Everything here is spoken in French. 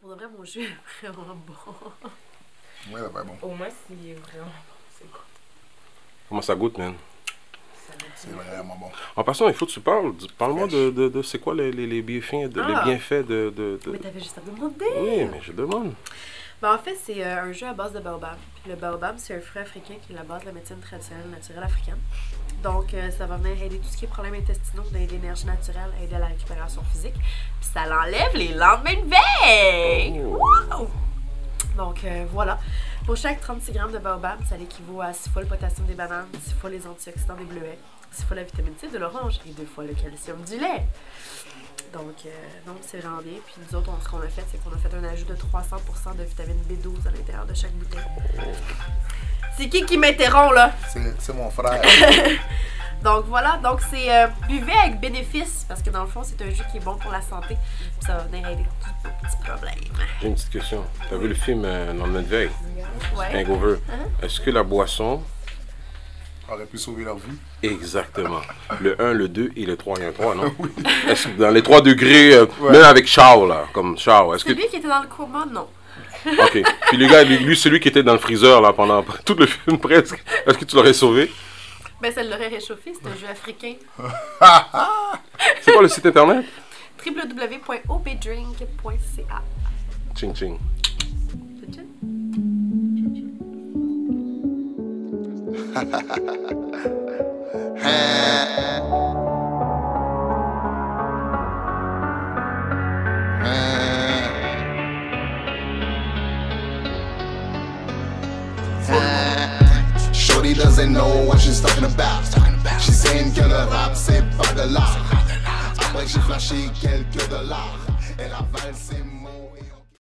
Pour de vrai, mon jus est vraiment bon. Ouais, là, bon. Au moins, c'est vraiment. C'est quoi? Comment ça goûte, man? C'est vraiment bon. En passant, il faut que tu parles. Parle-moi de, de, de c'est quoi les, les, les bienfaits, de, Ah. les bienfaits de, de, de- Mais t'avais juste à demander. Oui, mais je demande. Ben, en fait, c'est euh, un jus à base de baobab. Puis le baobab, c'est un fruit africain qui est la base de la médecine traditionnelle naturelle africaine. Donc, euh, ça va venir aider tout ce qui est problèmes intestinaux, d'aider l'énergie naturelle, aider à la récupération physique. Puis ça l'enlève les lendemains de veille! Oh. Wow! Donc, euh, voilà. Pour chaque 36 grammes de baobab, ça l'équivaut à 6 fois le potassium des bananes, 6 fois les antioxydants des bleuets, 6 fois la vitamine C de l'orange et 2 fois le calcium du lait. Donc, euh, non, c'est vraiment bien. Puis nous autres, on- ce qu'on a fait, c'est qu'on a fait un ajout de 300% de vitamine B12 à l'intérieur de chaque bouteille. C'est qui qui m'interrompt, là? C'est mon frère. Donc voilà, donc c'est euh, buvez avec bénéfice parce que dans le fond, c'est un jus qui est bon pour la santé. Puis ça va venir aider tous vos petits problèmes. J'ai une petite question. Tu as vu le film euh, Lendemain de veille, Ouais. Hangover? Est-ce que la boisson. aurait pu sauver leur vie. Exactement. Le 1, le 2 et le 3, il y a un 3, non? Est-ce que dans les 3 degrés, euh, Ouais. même avec Charles, là, comme Charles, est-ce que. Celui qui était dans le coma, non. Ok. Puis le gars, lui, lui, celui qui était dans le freezer, là, pendant tout le film presque, est-ce que tu l'aurais sauvé? Ben, ça l'aurait réchauffé, c'est un jeu africain. C'est quoi le site internet? www.obdrink.ca. Ching ching. Shorty doesn't know what she's talking about. She's saying que le rap c'est pas de l'art. Après j'ai flashé quelques dollars, elle avale ses mots.